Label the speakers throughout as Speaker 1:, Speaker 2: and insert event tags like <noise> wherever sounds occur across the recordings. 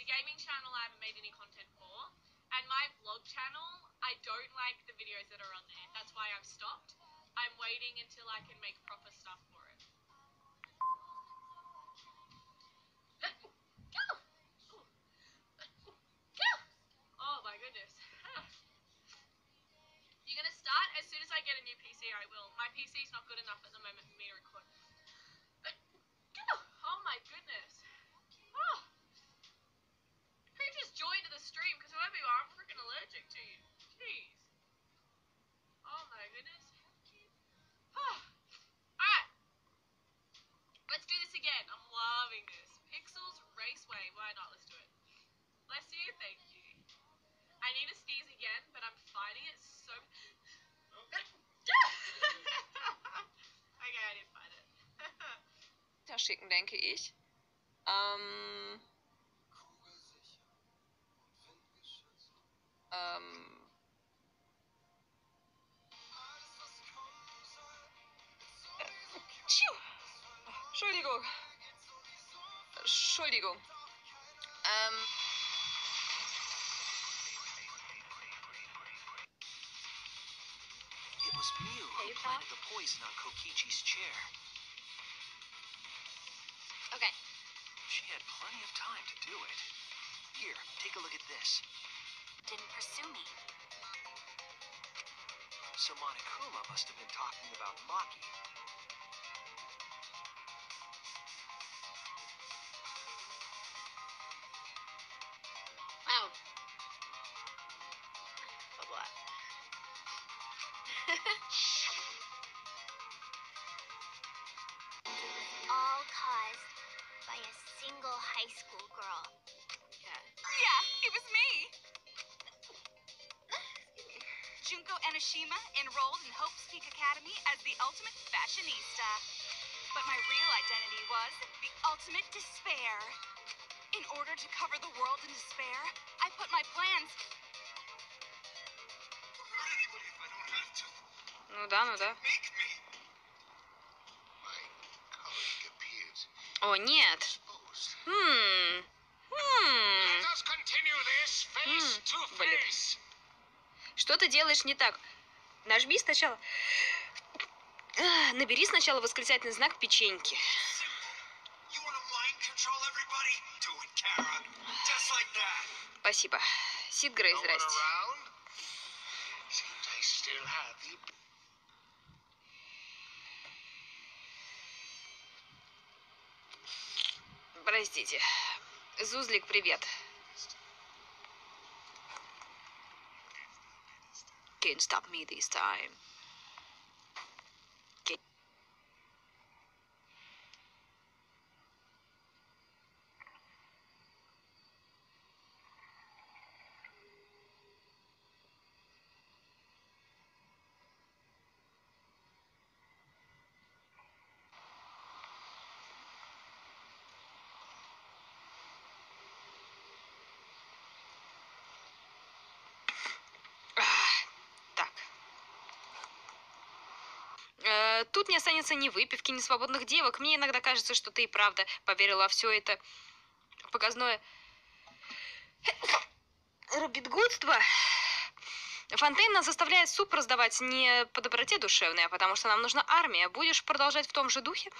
Speaker 1: The gaming channel I haven't made any content for. And my vlog channel, I don't like the videos that are on there. That's why I've stopped. I'm waiting until I can make proper stuff for it.
Speaker 2: Schicken, denke ich. Ähm, ähm, äh. Entschuldigung. Entschuldigung. Ähm,
Speaker 3: It was Mew who planted the poison on Kokichi's chair.
Speaker 4: Okay.
Speaker 3: She had plenty of time to do it. Here, take a look at this.
Speaker 4: Didn't pursue me.
Speaker 3: So Monokuma must have been talking about Maki.
Speaker 4: Wow. But what? <laughs>
Speaker 5: high school girl.
Speaker 4: Yeah.
Speaker 6: Yeah, it was me. Junko Enoshima enrolled in Hope's Peak Academy as the ultimate fashionista. But my real identity was the ultimate despair. In order to cover the world in despair, I put my plans.
Speaker 2: ну да, ну да. О, нет. Что ты делаешь не так? Нажми сначала. Набери сначала восклицательный знак печеньки. Спасибо. Сид Грей, здрасте. Простите. Зузлик, привет. Can't stop me this time. Can't- Ах, Так. Э, Тут не останется ни выпивки, ни свободных девок. Мне иногда кажется, что ты и правда поверила во все это показное робитгудство. Фонтейн нас заставляет суп раздавать не по доброте душевной, а потому что нам нужна армия. Будешь продолжать в том же духе?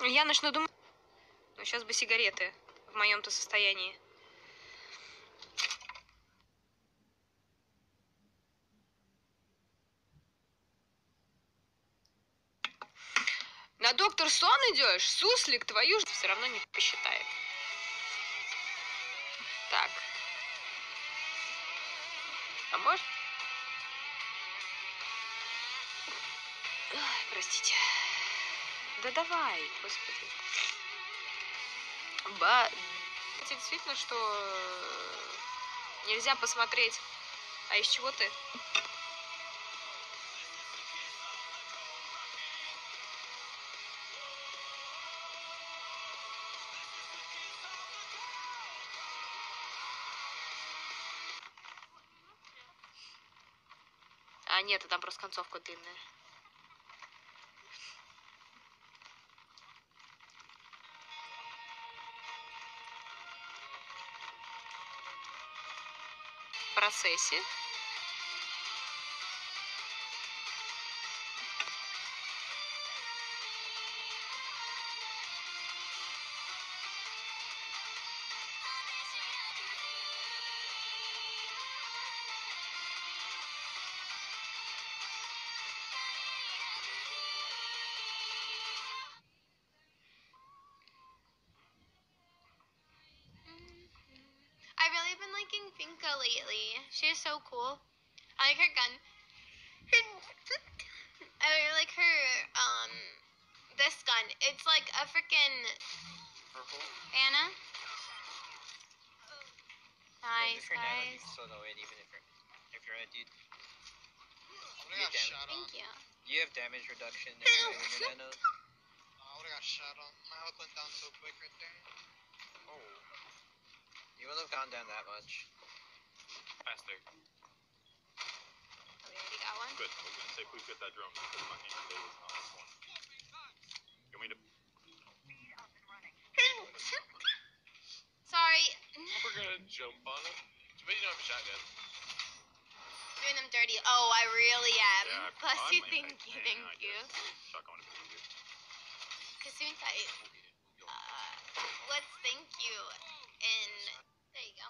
Speaker 2: Я начну думать... Ну, сейчас бы сигареты в моем-то состоянии. На доктор Сон идешь? Суслик твою же все равно не посчитает. Так. А может? Ай, простите. Да давай, господи. Ба... Действительно, что э, нельзя посмотреть. А из чего ты? нет, там просто концовка длинная. процессе
Speaker 5: lately. She is so cool. I like her gun. I like her um this gun. It's like a freaking
Speaker 7: Purple.
Speaker 5: Anna. Nice,
Speaker 7: if you're nano, you
Speaker 5: nice.
Speaker 7: can still it even if you're if you're a dude.
Speaker 8: I got shot on.
Speaker 5: Thank you.
Speaker 7: You have damage reduction anyway when you're. <laughs>
Speaker 8: I would've got shot on. My health went down so quick right there.
Speaker 7: Oh. You wouldn't have gone down that much.
Speaker 9: Faster.
Speaker 5: We already got one.
Speaker 9: Good. I was gonna say please get that drone because my hand today was not on one. You want me to
Speaker 5: Sorry.
Speaker 9: We're gonna jump on him. Too bad you don't have a shotgun.
Speaker 5: Doing them dirty. Oh, I really am.
Speaker 9: Yeah, <laughs>
Speaker 5: Plus you, thank you, thank you.
Speaker 9: Shotgun would have been easier.
Speaker 5: Gesundheit.
Speaker 9: We'll get it. We'll go.
Speaker 5: Uh, what's thank you in? There you go.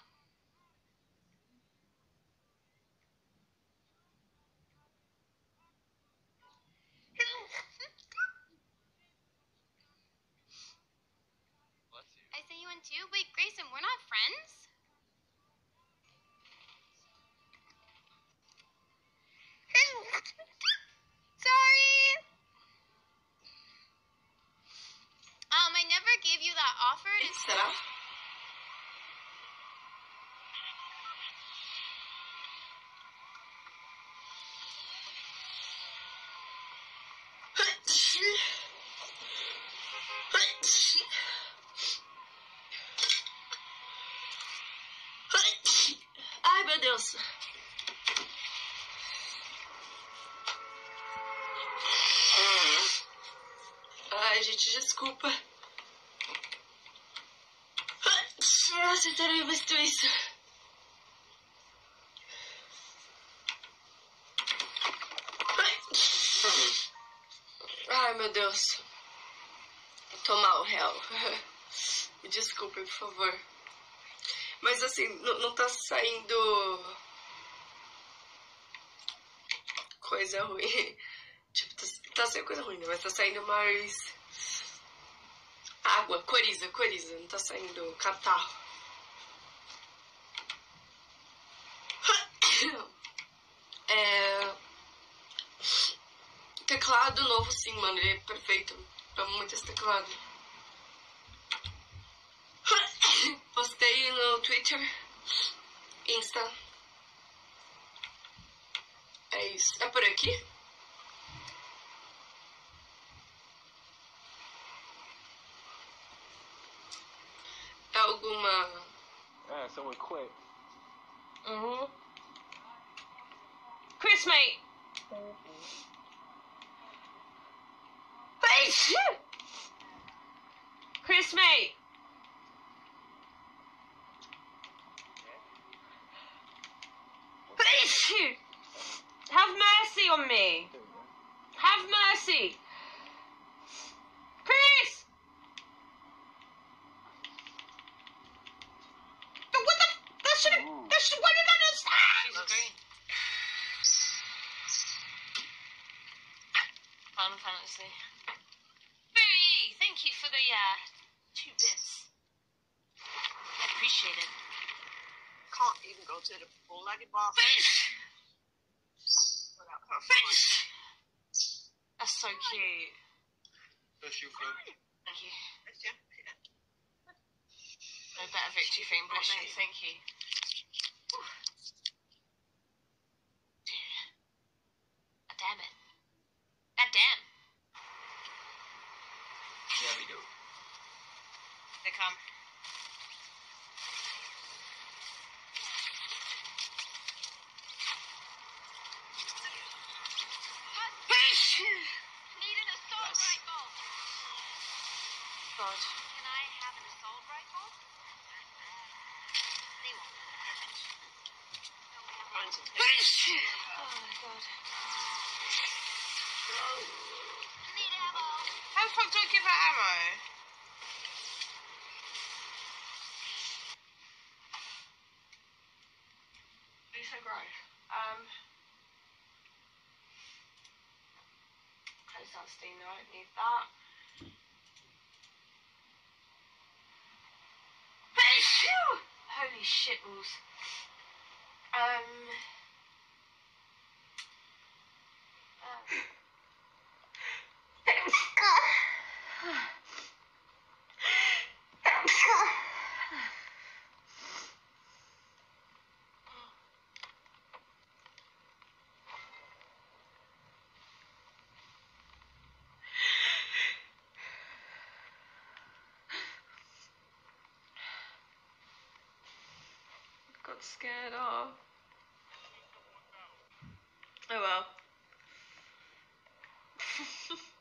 Speaker 9: Bless you.
Speaker 5: I say you in too. Wait, Grayson, we're not friends. <laughs> Sorry. Um, I never gave you that offer. and it's- <laughs> <laughs>
Speaker 10: Deus. Ai, gente, desculpa. Nossa, eu terei visto isso. Ai, meu Deus. Tô mal, real. Me <laughs> desculpem, por favor. Mas assim, não, não tá saindo coisa ruim. <laughs> Tipo, tá, tá saindo coisa ruim, né? Mas tá saindo mais água, coriza, coriza. Não tá saindo catarro. <coughs> É... Teclado novo, sim, mano. Ele é perfeito. Amo muito esse teclado. <coughs> <coughs> Postei no Twitter, Insta. É isso. É por aqui? É alguma.
Speaker 9: Ah, someone quit.
Speaker 2: Uhum. Chris, mate. Chris, mate. On me. Have mercy. Chris! What the? That should have. That should. Why did that not stop? Final Fantasy. Booey! Thank you for the uh, two bits. I appreciate it.
Speaker 4: Can't even go to the four-legged bathroom
Speaker 2: Fish!
Speaker 4: without her
Speaker 2: Fish! That's so cute.
Speaker 8: Push you, Flo.
Speaker 2: Thank you. No better victory thing, bless you. Thank you. God damn it. God damn.
Speaker 7: Yeah, we do.
Speaker 2: They come.
Speaker 5: Need an assault
Speaker 2: Yes.
Speaker 5: rifle.
Speaker 2: God.
Speaker 5: Can I have an assault rifle? They won't. Perfect. No
Speaker 11: How the fuck do I give her ammo? Lisa Grove. Um. Close that steam, though. I don't need that. Holy shit balls. Um. um. Got scared off. Oh well. <laughs>